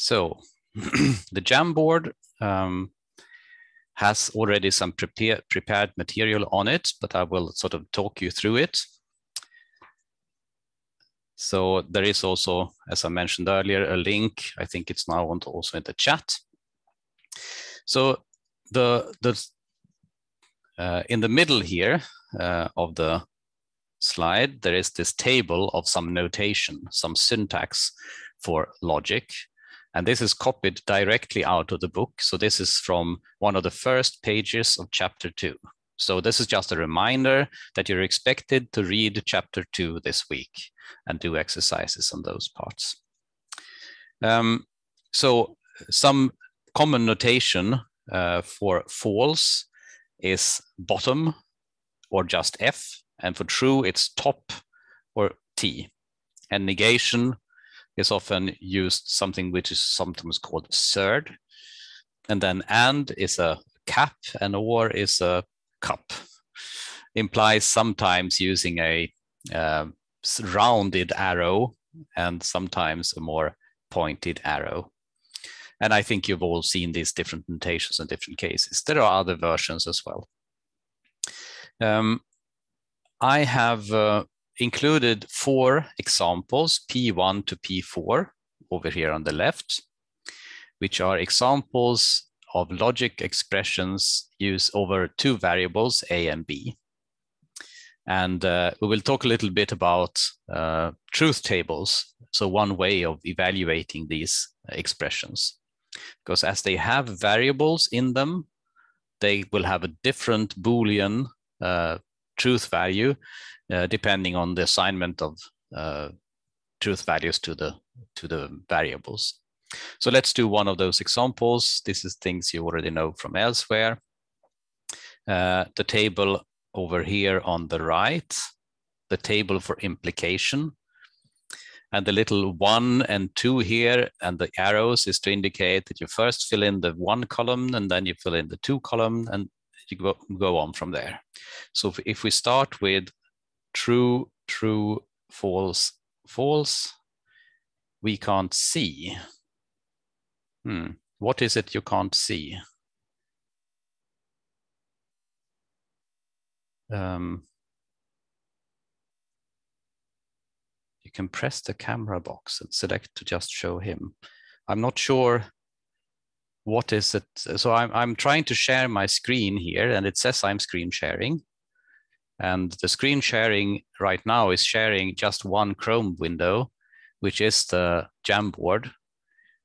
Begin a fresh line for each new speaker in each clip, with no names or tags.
So the Jamboard um, has already some prepare, prepared material on it, but I will sort of talk you through it. So there is also, as I mentioned earlier, a link. I think it's now also in the chat. So the, the uh, in the middle here uh, of the slide, there is this table of some notation, some syntax for logic. And this is copied directly out of the book. So this is from one of the first pages of chapter two. So this is just a reminder that you're expected to read chapter two this week and do exercises on those parts. Um, so some common notation uh, for false is bottom or just F, and for true, it's top or T. And negation is often used something which is sometimes called third. And then and is a cap and or is a cup. Implies sometimes using a uh, rounded arrow and sometimes a more pointed arrow. And I think you've all seen these different notations in different cases. There are other versions as well. Um, I have uh, included four examples, P1 to P4, over here on the left, which are examples of logic expressions used over two variables, A and B. And uh, we will talk a little bit about uh, truth tables. So one way of evaluating these expressions, because as they have variables in them, they will have a different Boolean uh, truth value uh, depending on the assignment of uh, truth values to the to the variables. So let's do one of those examples. This is things you already know from elsewhere. Uh, the table over here on the right, the table for implication. And the little one and two here and the arrows is to indicate that you first fill in the one column and then you fill in the two column and you go, go on from there. So if, we start with true, true, false, false, we can't see. Hmm. What is it you can't see? Um, you can press the camera box and select to just show him. I'm not sure what is it. So I'm, I'm trying to share my screen here and it says I'm screen sharing. And the screen sharing right now is sharing just one Chrome window, which is the Jamboard.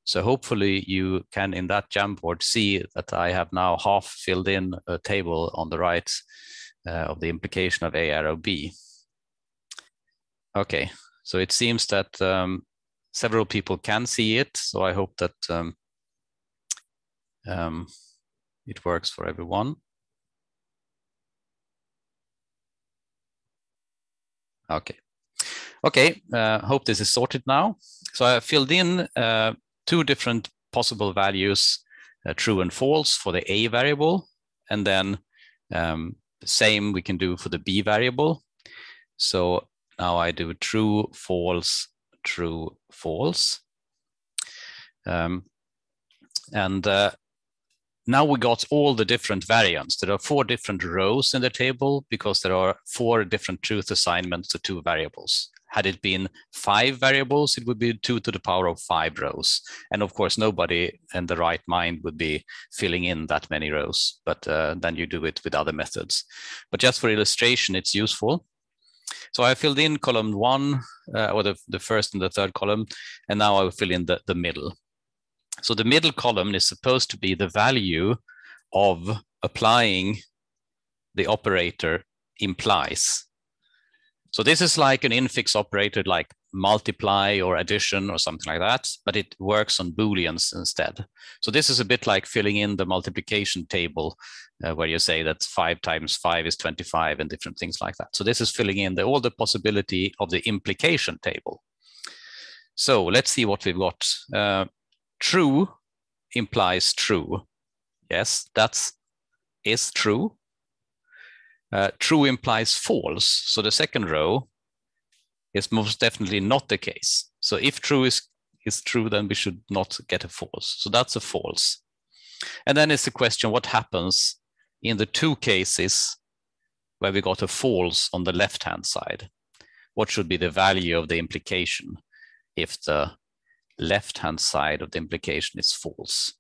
So hopefully you can in that Jamboard see that I have now half filled in a table on the right uh, of the implication of A arrow B. Okay, so it seems that um, several people can see it. So I hope that um, um, it works for everyone. Okay. Okay, uh, hope this is sorted now. So I filled in uh, two different possible values, uh, true and false for the A variable, and then um, the same we can do for the B variable. So now I do true, false, true, false. Um, and uh, now we got all the different variants. There are four different rows in the table because there are four different truth assignments to two variables. Had it been five variables, it would be two to the power of five rows. And of course, nobody in the right mind would be filling in that many rows, but uh, then you do it with other methods. But just for illustration, it's useful. So I filled in column one, uh, or the, the first and the third column, and now I will fill in the, the middle. So the middle column is supposed to be the value of applying the operator implies. So this is like an infix operator like multiply or addition or something like that, but it works on Booleans instead. So this is a bit like filling in the multiplication table uh, where you say that five times five is 25 and different things like that. So this is filling in the, all the possibility of the implication table. So let's see what we've got. Uh, true implies true. Yes, that's is true. Uh, true implies false. So the second row is most definitely not the case. So if true is is true, then we should not get a false. So that's a false. And then it's the question, what happens in the two cases where we got a false on the left-hand side? What should be the value of the implication if the left-hand side of the implication is false?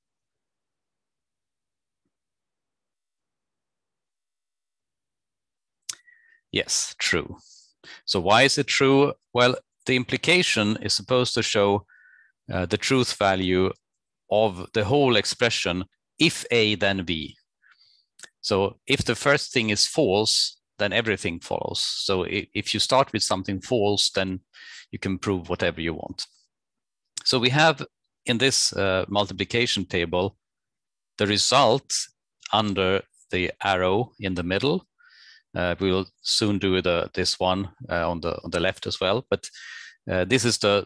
Yes, true. So why is it true? Well, the implication is supposed to show uh, the truth value of the whole expression if A then B. So if the first thing is false, then everything follows. So if you start with something false, then you can prove whatever you want. So we have in this uh, multiplication table, the result under the arrow in the middle uh, we will soon do the, this one uh, on, the, on the left as well. But uh, this is the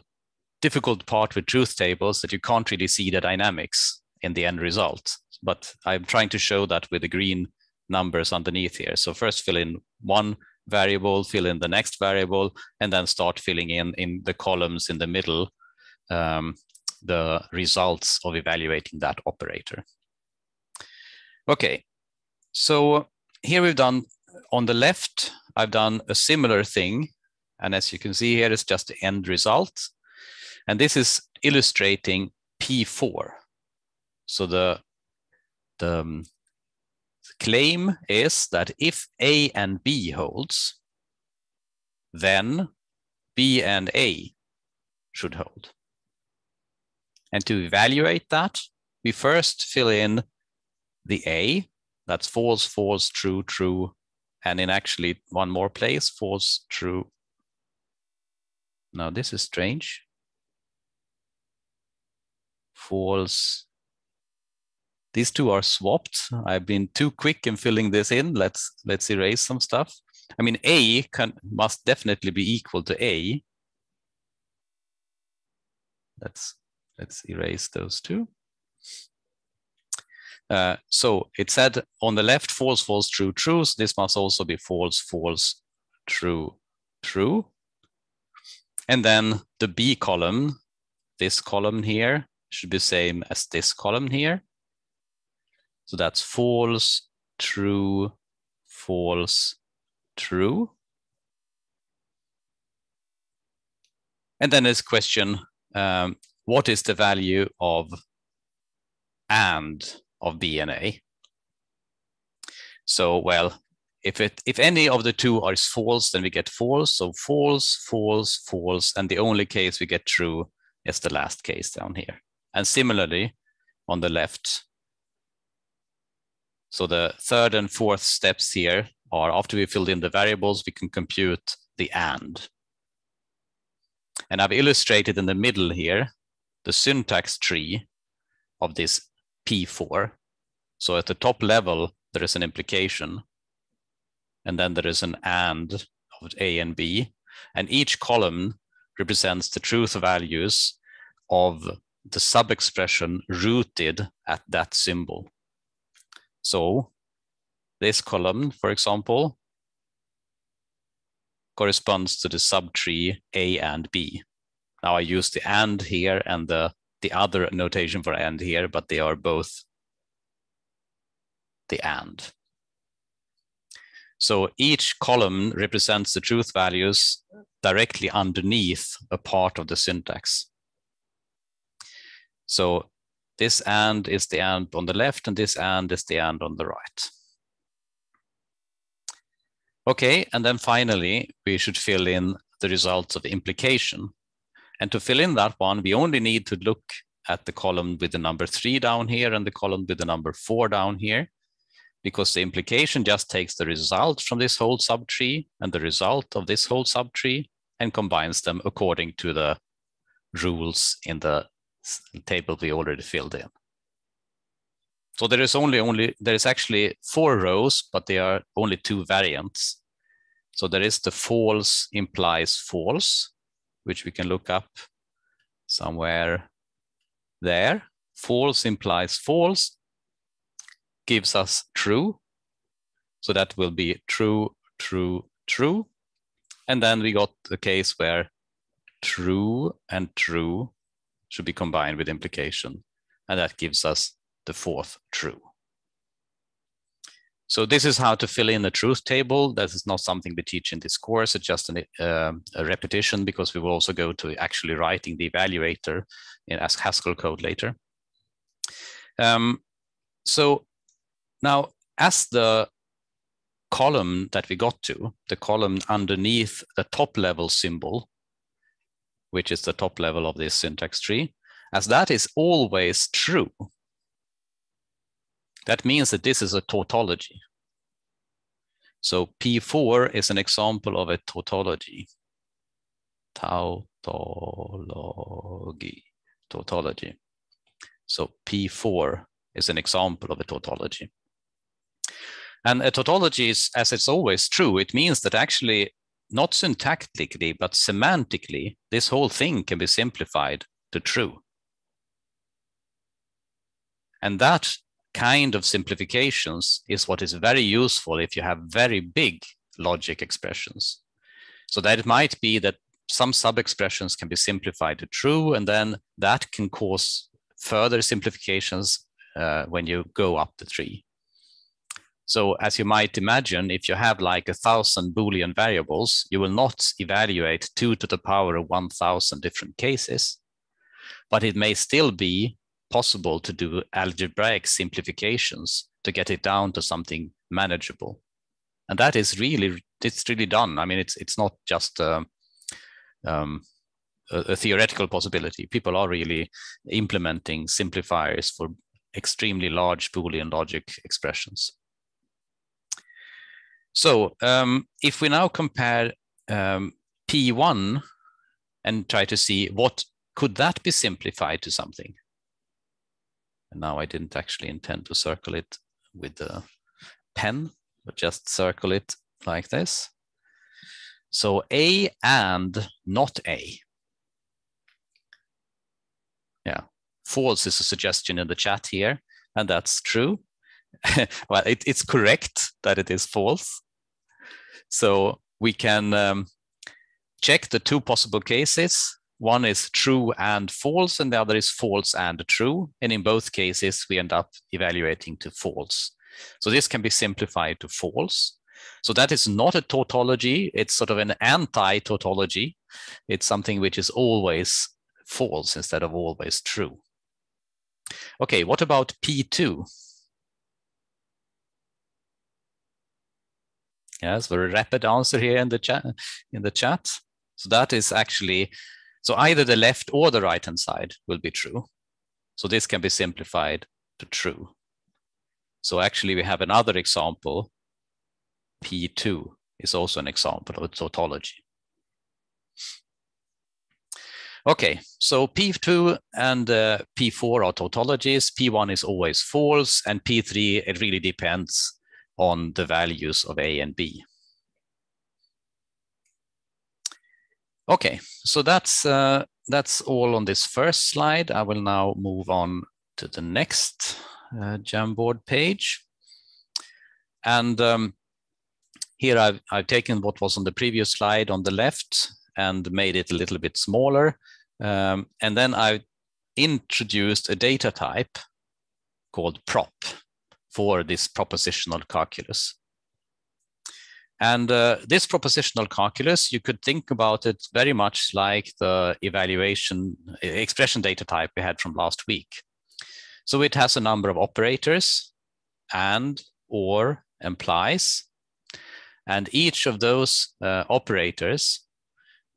difficult part with truth tables that you can't really see the dynamics in the end result. But I'm trying to show that with the green numbers underneath here. So first fill in one variable, fill in the next variable, and then start filling in in the columns in the middle um, the results of evaluating that operator. Okay, so here we've done on the left, I've done a similar thing. And as you can see here, it's just the end result. And this is illustrating P4. So the, the um, claim is that if A and B holds, then B and A should hold. And to evaluate that, we first fill in the A, that's false, false, true, true, and in actually one more place, false, true. Now this is strange. False. These two are swapped. I've been too quick in filling this in. Let's let's erase some stuff. I mean, A can must definitely be equal to A. Let's let's erase those two. Uh, so it said on the left, false, false, true, true. So this must also be false, false, true, true. And then the B column, this column here should be same as this column here. So that's false, true, false, true. And then this question, um, what is the value of and of BNA. So, well, if it if any of the two are false, then we get false. So false, false, false, and the only case we get true is the last case down here. And similarly, on the left. So the third and fourth steps here are after we filled in the variables, we can compute the AND. And I've illustrated in the middle here the syntax tree of this P4. So at the top level, there is an implication. And then there is an AND of A and B. And each column represents the truth values of the sub-expression rooted at that symbol. So this column, for example, corresponds to the subtree A and B. Now I use the AND here and the the other notation for and here, but they are both the and. So each column represents the truth values directly underneath a part of the syntax. So this and is the and on the left and this and is the and on the right. Okay, and then finally, we should fill in the results of implication. And to fill in that one, we only need to look at the column with the number three down here and the column with the number four down here, because the implication just takes the result from this whole subtree and the result of this whole subtree and combines them according to the rules in the table we already filled in. So there is only, only there is actually four rows, but there are only two variants. So there is the false implies false, which we can look up somewhere there. False implies false, gives us true. So that will be true, true, true. And then we got the case where true and true should be combined with implication. And that gives us the fourth true. So this is how to fill in a truth table. That is not something we teach in this course. It's just an, uh, a repetition because we will also go to actually writing the evaluator in as Haskell code later. Um, so now as the column that we got to, the column underneath the top level symbol, which is the top level of this syntax tree, as that is always true, that means that this is a tautology. So P4 is an example of a tautology. Tautology, tautology. So P4 is an example of a tautology. And a tautology is, as it's always true, it means that actually not syntactically, but semantically, this whole thing can be simplified to true. And that kind of simplifications is what is very useful if you have very big logic expressions. So that it might be that some sub-expressions can be simplified to true, and then that can cause further simplifications uh, when you go up the tree. So as you might imagine, if you have like a thousand Boolean variables, you will not evaluate two to the power of 1000 different cases, but it may still be possible to do algebraic simplifications to get it down to something manageable. And that is really, it's really done. I mean, it's, it's not just uh, um, a, a theoretical possibility. People are really implementing simplifiers for extremely large Boolean logic expressions. So um, if we now compare um, P1 and try to see what could that be simplified to something? And now I didn't actually intend to circle it with the pen, but just circle it like this. So A and not A. Yeah, false is a suggestion in the chat here, and that's true. well, it, it's correct that it is false. So we can um, check the two possible cases. One is true and false, and the other is false and true. And in both cases, we end up evaluating to false. So this can be simplified to false. So that is not a tautology. It's sort of an anti-tautology. It's something which is always false instead of always true. Okay, what about P2? Yes, very rapid answer here in the chat. In the chat, so that is actually so either the left or the right hand side will be true. So this can be simplified to true. So actually, we have another example. P2 is also an example of a tautology. Okay, so P2 and uh, P4 are tautologies. P1 is always false, and P3, it really depends on the values of A and B. Okay, so that's uh, that's all on this first slide. I will now move on to the next uh, Jamboard page. And um, here I've, I've taken what was on the previous slide on the left and made it a little bit smaller. Um, and then I introduced a data type called prop for this propositional calculus. And uh, this propositional calculus, you could think about it very much like the evaluation expression data type we had from last week. So it has a number of operators and, or, implies. And each of those uh, operators,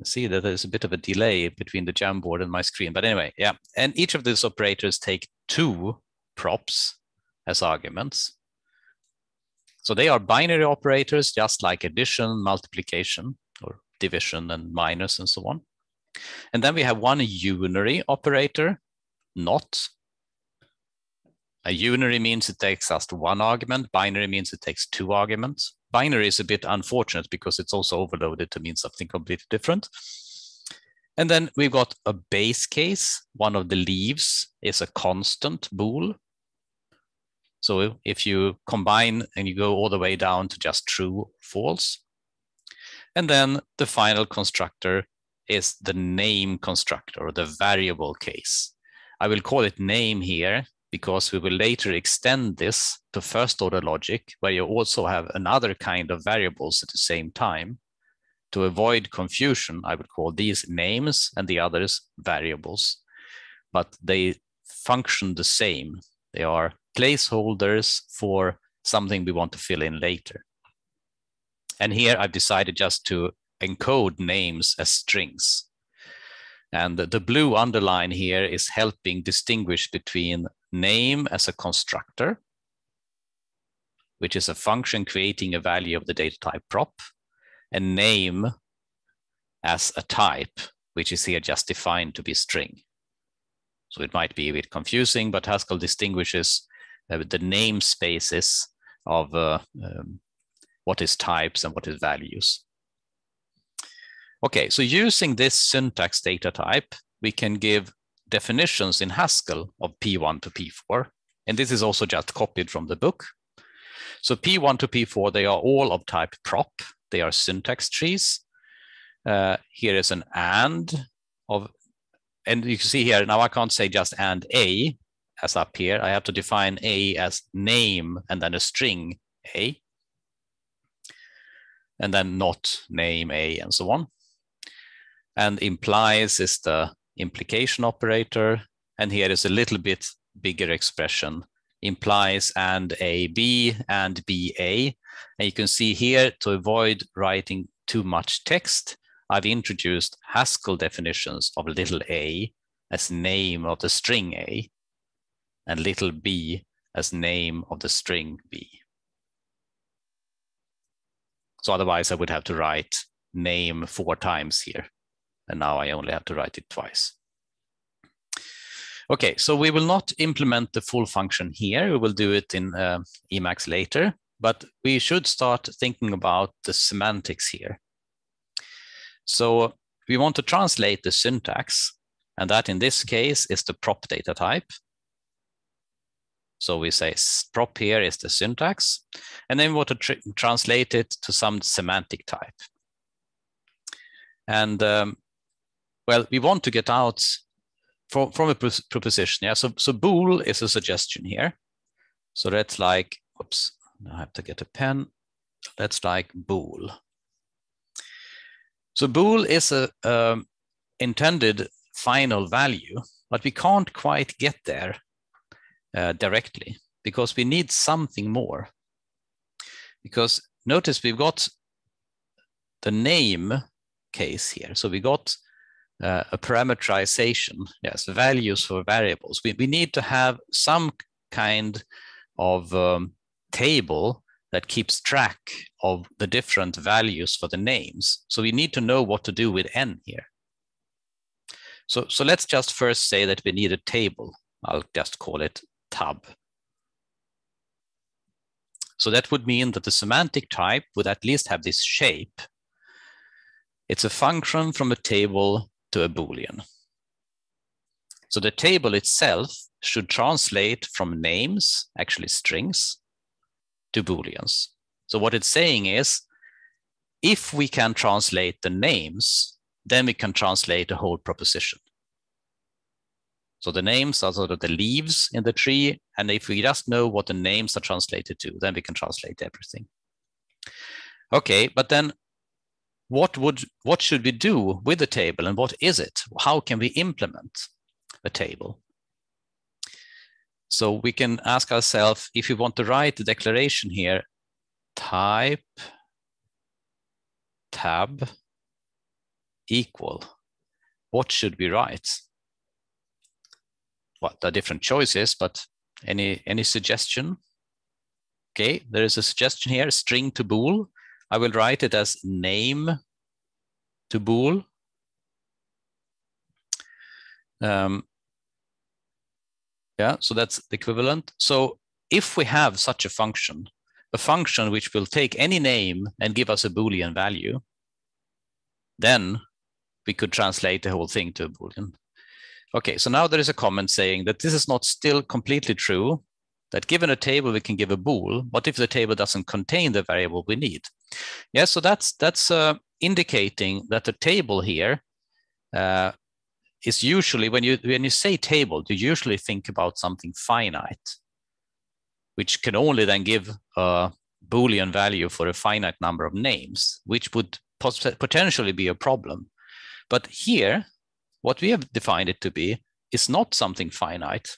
see that there's a bit of a delay between the Jamboard and my screen. But anyway, yeah. And each of these operators take two props as arguments. So they are binary operators, just like addition, multiplication, or division and minus and so on. And then we have one unary operator, not. A unary means it takes just one argument. Binary means it takes two arguments. Binary is a bit unfortunate because it's also overloaded to mean something completely different. And then we've got a base case. One of the leaves is a constant bool. So if you combine and you go all the way down to just true, false, and then the final constructor is the name constructor or the variable case. I will call it name here because we will later extend this to first order logic where you also have another kind of variables at the same time. To avoid confusion, I would call these names and the others variables, but they function the same. They are placeholders for something we want to fill in later. And here I've decided just to encode names as strings. And the blue underline here is helping distinguish between name as a constructor, which is a function creating a value of the data type prop, and name as a type, which is here just defined to be string. So it might be a bit confusing, but Haskell distinguishes the namespaces of uh, um, what is types and what is values. Okay, so using this syntax data type, we can give definitions in Haskell of P1 to P4. And this is also just copied from the book. So P1 to P4, they are all of type prop. They are syntax trees. Uh, here is an and of, and you can see here, now I can't say just and a as up here. I have to define a as name and then a string a. And then not name a and so on and implies is the implication operator. And here is a little bit bigger expression, implies and a b and b a. And you can see here to avoid writing too much text, I've introduced Haskell definitions of little a as name of the string a and little b as name of the string b. So otherwise I would have to write name four times here and now I only have to write it twice. Okay, so we will not implement the full function here. We will do it in uh, Emacs later, but we should start thinking about the semantics here. So we want to translate the syntax, and that in this case is the prop data type. So we say prop here is the syntax, and then we want to tr translate it to some semantic type. And um, well, we want to get out from, from a proposition. Yeah, so, so bool is a suggestion here. So that's like, oops, I have to get a pen. That's like bool. So bool is a um, intended final value, but we can't quite get there uh, directly because we need something more. Because notice we've got the name case here. So we got uh, a parameterization, yes, values for variables. We, we need to have some kind of um, table that keeps track of the different values for the names. So we need to know what to do with n here. So, so let's just first say that we need a table. I'll just call it So that would mean that the semantic type would at least have this shape. It's a function from a table to a Boolean. So the table itself should translate from names, actually strings, to Booleans. So what it's saying is, if we can translate the names, then we can translate the whole proposition. So the names are sort of the leaves in the tree. And if we just know what the names are translated to, then we can translate everything. Okay, but then what would what should we do with the table and what is it? How can we implement a table? So we can ask ourselves if we want to write the declaration here, type tab equal. What should we write? There are different choices, but any any suggestion? Okay, there is a suggestion here, string to bool. I will write it as name to bool. Um, yeah, so that's the equivalent. So if we have such a function, a function which will take any name and give us a Boolean value, then we could translate the whole thing to a Boolean. Okay, so now there is a comment saying that this is not still completely true, that given a table, we can give a bool. What if the table doesn't contain the variable we need? Yeah, so that's that's uh, indicating that the table here uh, is usually when you when you say table, you usually think about something finite, which can only then give a Boolean value for a finite number of names, which would potentially be a problem. But here, what we have defined it to be is not something finite.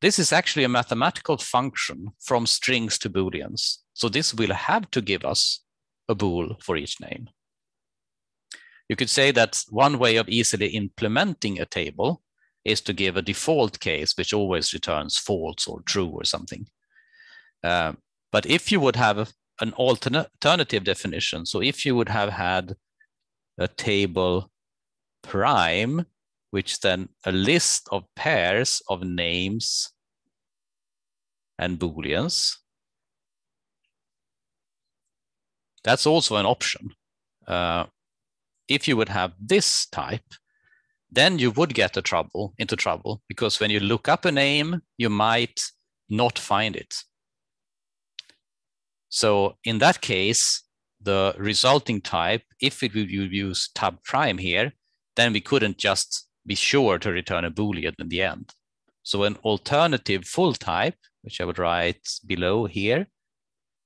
This is actually a mathematical function from strings to booleans. So this will have to give us a bool for each name. You could say that one way of easily implementing a table is to give a default case, which always returns false or true or something. Uh, but if you would have an alternative definition, so if you would have had a table prime, which then a list of pairs of names and booleans, that's also an option. Uh, if you would have this type, then you would get a trouble into trouble because when you look up a name, you might not find it. So in that case, the resulting type, if it would use tab prime here, then we couldn't just be sure to return a Boolean in the end. So an alternative full type, which I would write below here,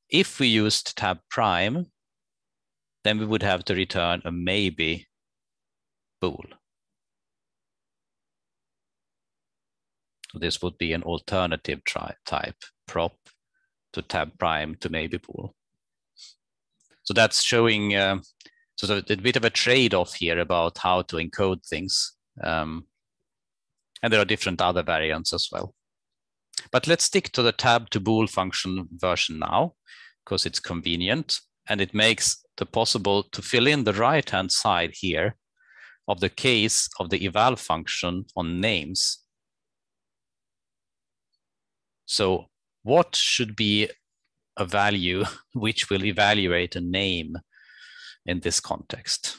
if we used tab prime, then we would have to return a maybe bool. So this would be an alternative type prop to tab prime to maybe bool. So that's showing uh, so a bit of a trade-off here about how to encode things. Um, and there are different other variants as well. But let's stick to the tab to bool function version now, because it's convenient and it makes the possible to fill in the right-hand side here of the case of the eval function on names. So what should be a value which will evaluate a name in this context?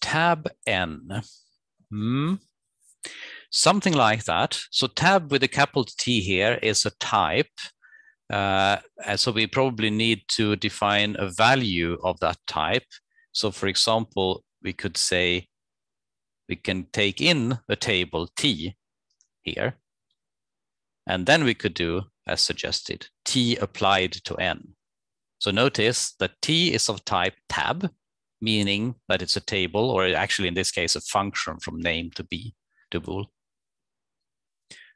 tab n. Hmm. Something like that. So tab with a capital T here is a type. Uh, so we probably need to define a value of that type. So for example, we could say we can take in a table T here. And then we could do as suggested, T applied to N. So notice that T is of type tab, meaning that it's a table, or actually in this case, a function from name to be to bool.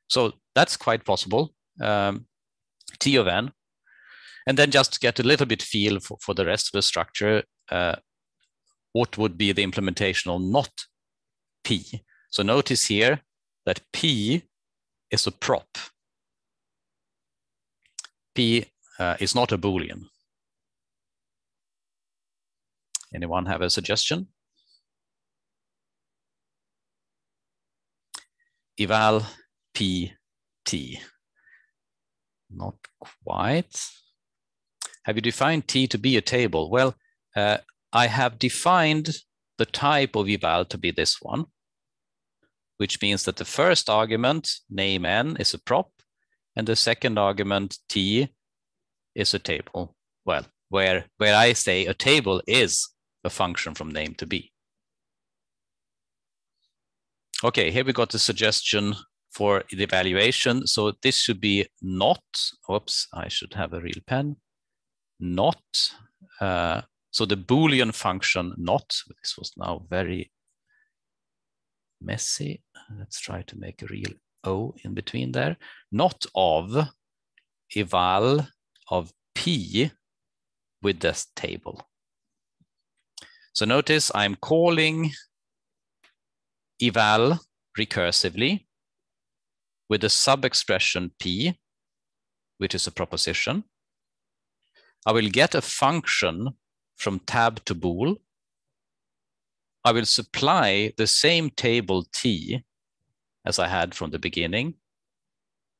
So that's quite possible. Um, T of n. And then just get a little bit feel for, for the rest of the structure. Uh, what would be the implementation of not P? So notice here that P is a prop. P uh, is not a Boolean. Anyone have a suggestion? Eval PT. Not quite. Have you defined T to be a table? Well, uh, I have defined the type of eval to be this one, which means that the first argument, name n, is a prop, and the second argument, t, is a table. Well, where, where I say a table is a function from name to be. Okay, here we got the suggestion for the evaluation. So this should be not, oops, I should have a real pen, not, uh, so the Boolean function not, this was now very messy. Let's try to make a real O in between there. Not of eval of P with this table. So notice I'm calling eval recursively with the sub-expression p, which is a proposition. I will get a function from tab to bool. I will supply the same table t as I had from the beginning.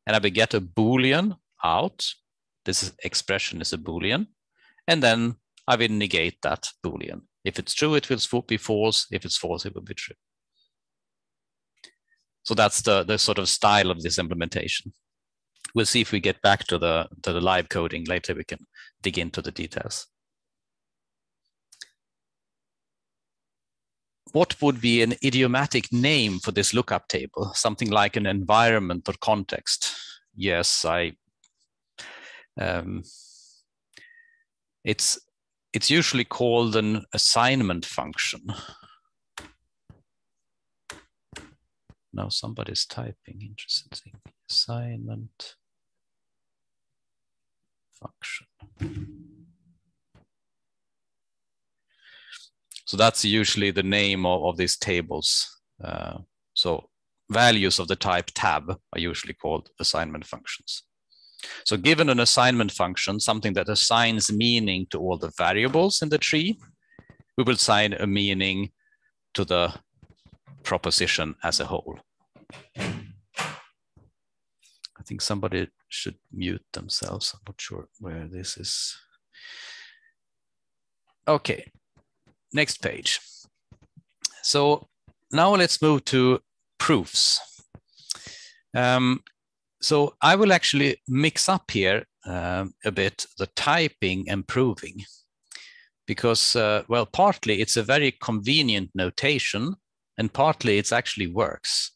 And I will get a Boolean out. This expression is a Boolean. And then I will negate that Boolean. If it's true, it will be false. If it's false, it will be true. So that's the, the sort of style of this implementation. We'll see if we get back to the, to the live coding later, we can dig into the details. What would be an idiomatic name for this lookup table? Something like an environment or context. Yes, I, um, it's, it's usually called an assignment function. Now somebody's typing, interesting. Assignment function. So that's usually the name of, of these tables. Uh, so values of the type tab are usually called assignment functions. So given an assignment function, something that assigns meaning to all the variables in the tree, we will assign a meaning to the proposition as a whole. I think somebody should mute themselves. I'm not sure where this is. Okay, next page. So now let's move to proofs. Um, so I will actually mix up here uh, a bit the typing and proving because, uh, well, partly it's a very convenient notation and partly it's actually works.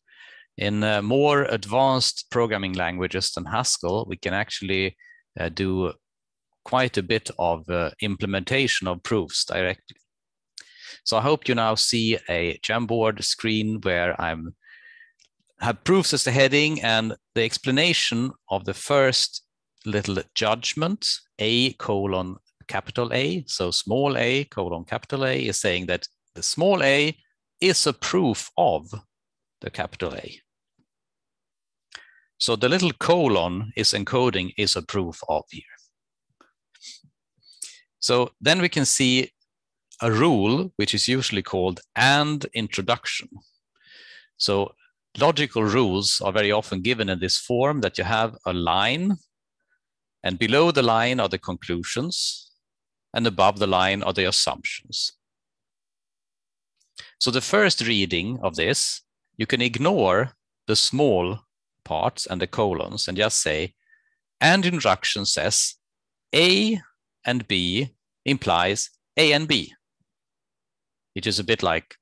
In uh, more advanced programming languages than Haskell, we can actually uh, do quite a bit of uh, implementation of proofs directly. So I hope you now see a Jamboard screen where I'm have proofs as the heading and the explanation of the first little judgment, A colon capital A. So small a colon capital A is saying that the small a is a proof of the capital A. So the little colon is encoding is a proof of here. So then we can see a rule, which is usually called and introduction. So logical rules are very often given in this form that you have a line and below the line are the conclusions and above the line are the assumptions. So the first reading of this, you can ignore the small parts and the colons and just say, and introduction says A and B implies A and B. It is a bit like,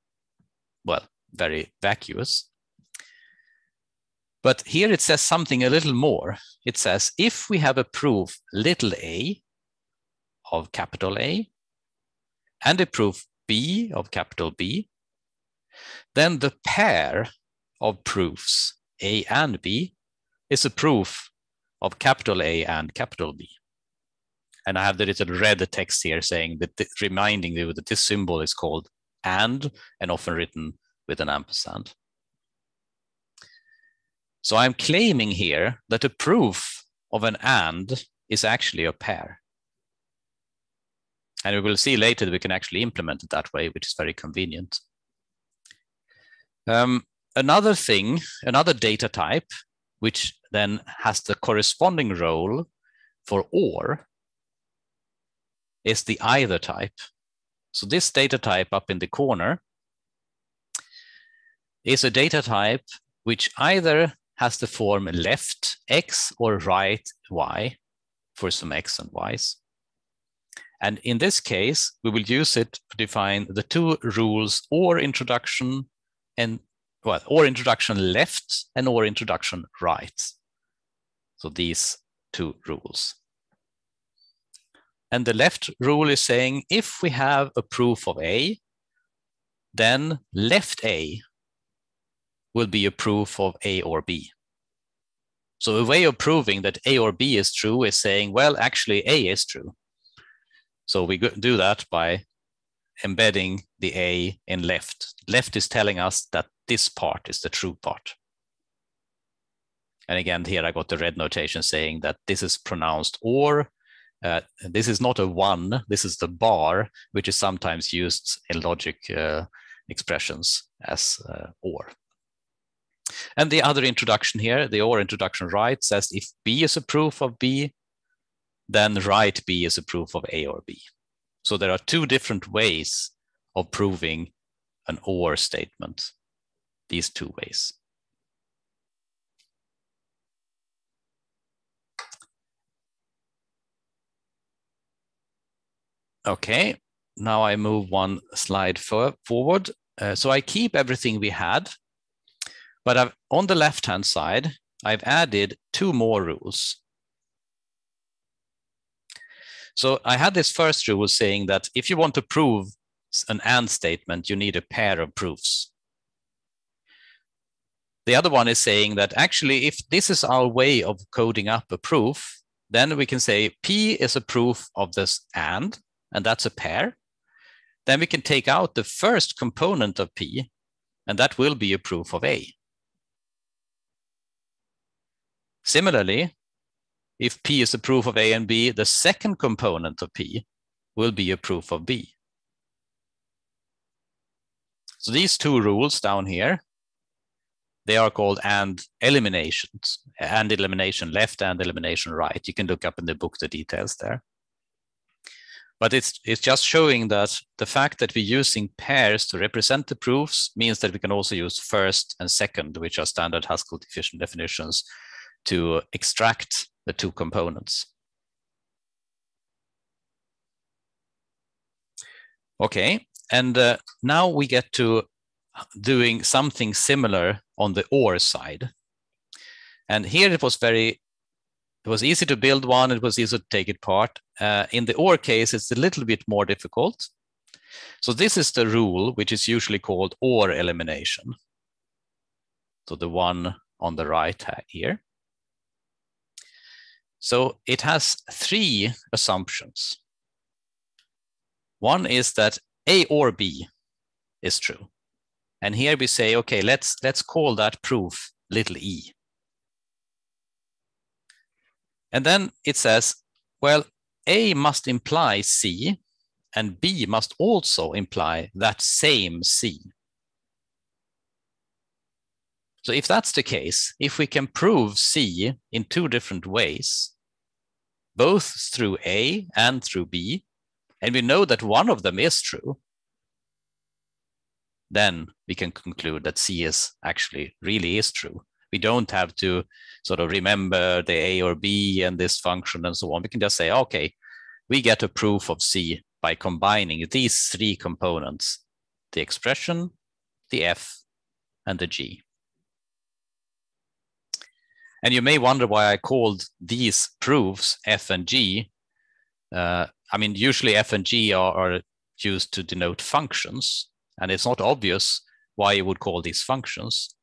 well, very vacuous. But here it says something a little more. It says, if we have a proof little a of capital A and a proof B of capital B, then the pair of proofs a and B is a proof of capital A and capital B. And I have the little red text here saying that reminding you that this symbol is called and and often written with an ampersand. So I'm claiming here that a proof of an and is actually a pair. And we will see later that we can actually implement it that way, which is very convenient. Um, another thing, another data type, which then has the corresponding role for or, is the either type. So this data type up in the corner is a data type which either has the form left x or right y for some x and y's. And in this case, we will use it to define the two rules or introduction and well, or introduction left and or introduction right. So these two rules. And the left rule is saying if we have a proof of A, then left A will be a proof of A or B. So a way of proving that A or B is true is saying, well, actually A is true. So we do that by embedding the A in left. Left is telling us that this part is the true part. And again, here I got the red notation saying that this is pronounced or. Uh, this is not a one, this is the bar, which is sometimes used in logic uh, expressions as uh, or. And the other introduction here, the or introduction right, says if B is a proof of B, then right B is a proof of A or B. So there are two different ways of proving an or statement, these two ways. Okay, now I move one slide for, forward. Uh, so I keep everything we had, but I've, on the left-hand side, I've added two more rules. So I had this first rule saying that if you want to prove an AND statement, you need a pair of proofs. The other one is saying that actually, if this is our way of coding up a proof, then we can say P is a proof of this AND, and that's a pair. Then we can take out the first component of P, and that will be a proof of A. Similarly, if P is a proof of A and B, the second component of P will be a proof of B. So these two rules down here, they are called AND eliminations, AND elimination left and elimination right. You can look up in the book the details there. But it's, it's just showing that the fact that we're using pairs to represent the proofs means that we can also use first and second, which are standard Haskell definition definitions, to extract the two components. Okay, and uh, now we get to doing something similar on the OR side. And here it was very, it was easy to build one, it was easy to take it apart. Uh, in the OR case, it's a little bit more difficult. So this is the rule, which is usually called OR elimination. So the one on the right here. So it has three assumptions. One is that A or B is true. And here we say, okay, let's, let's call that proof little e. And then it says, well, A must imply C and B must also imply that same C. So if that's the case, if we can prove C in two different ways, both through A and through B, and we know that one of them is true, then we can conclude that C is actually really is true. We don't have to sort of remember the A or B and this function and so on. We can just say, okay, we get a proof of C by combining these three components, the expression, the F, and the G. And you may wonder why I called these proofs F and G. Uh, I mean, usually F and G are, are used to denote functions, and it's not obvious why you would call these functions.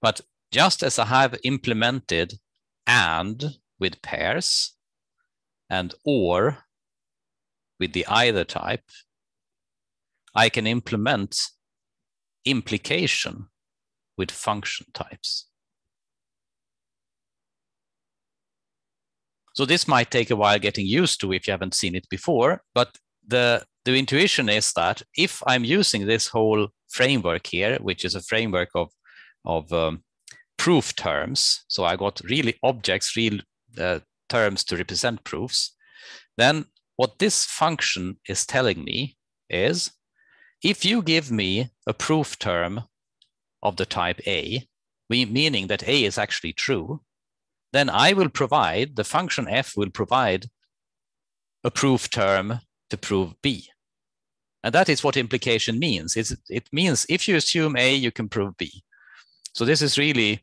But just as I have implemented AND with pairs and OR with the either type, I can implement implication with function types. So this might take a while getting used to if you haven't seen it before, but the, the intuition is that if I'm using this whole framework here, which is a framework of, of um, proof terms, so I got really objects, real uh, terms to represent proofs, then what this function is telling me is if you give me a proof term of the type A, meaning that A is actually true, then I will provide, the function f will provide a proof term to prove b. And that is what implication means. It's, it means if you assume A, you can prove B. So this is really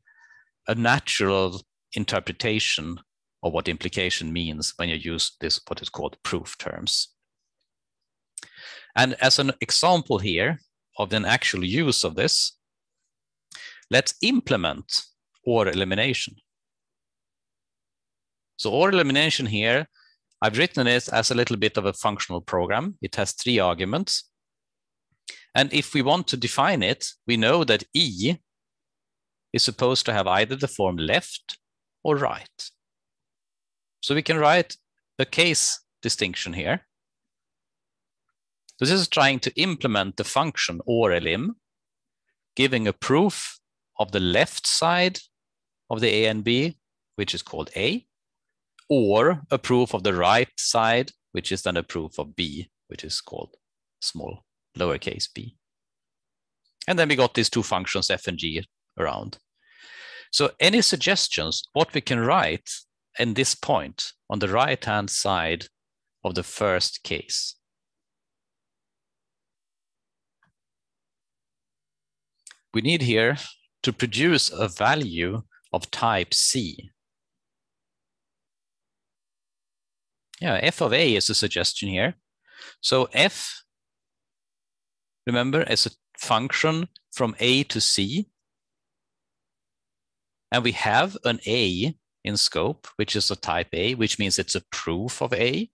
a natural interpretation of what implication means when you use this, what is called proof terms. And as an example here of an actual use of this, let's implement OR elimination. So OR elimination here, I've written it as a little bit of a functional program. It has three arguments. And if we want to define it, we know that E is supposed to have either the form left or right. So we can write a case distinction here. So this is trying to implement the function or elim, giving a proof of the left side of the A and B, which is called A, or a proof of the right side, which is then a proof of B, which is called small lowercase b. And then we got these two functions, f and g, around. So any suggestions, what we can write in this point on the right-hand side of the first case? We need here to produce a value of type C. Yeah, f of a is a suggestion here. So f, remember, is a function from a to c and we have an a in scope, which is a type A, which means it's a proof of A.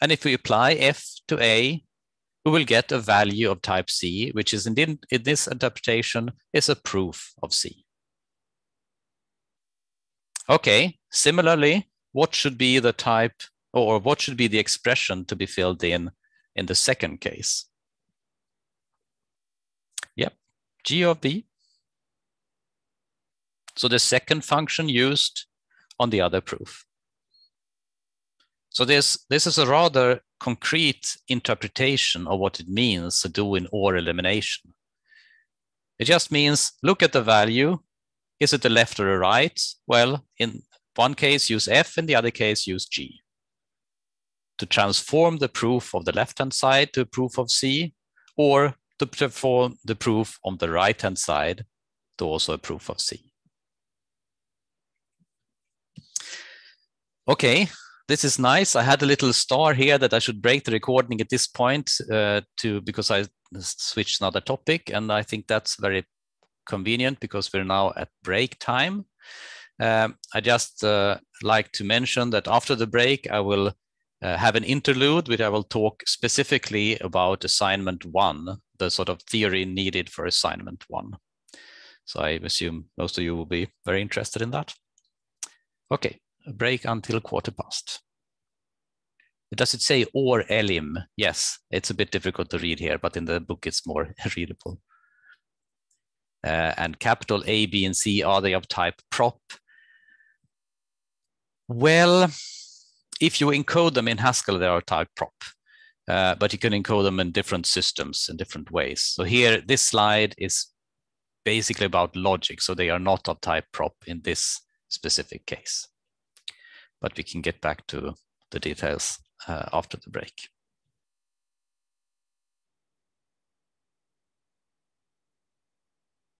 And if we apply F to A, we will get a value of type C, which is in, in this interpretation is a proof of C. Okay, similarly, what should be the type or what should be the expression to be filled in in the second case? Yep, G of B so the second function used on the other proof. So this, this is a rather concrete interpretation of what it means to do in OR elimination. It just means look at the value. Is it the left or the right? Well, in one case, use F, in the other case, use G. To transform the proof of the left-hand side to a proof of C, or to perform the proof on the right-hand side to also a proof of C. Okay, this is nice. I had a little star here that I should break the recording at this point uh, to because I switched another topic, and I think that's very convenient because we're now at break time. Um, I just uh, like to mention that after the break, I will uh, have an interlude which I will talk specifically about assignment one, the sort of theory needed for assignment one. So I assume most of you will be very interested in that. Okay, a break until quarter past. Does it say or elim? Yes, it's a bit difficult to read here, but in the book it's more readable. Uh, and capital A, B, and C, are they of type prop? Well, if you encode them in Haskell, they are type prop, uh, but you can encode them in different systems in different ways. So here, this slide is basically about logic, so they are not of type prop in this specific case but we can get back to the details uh, after the break.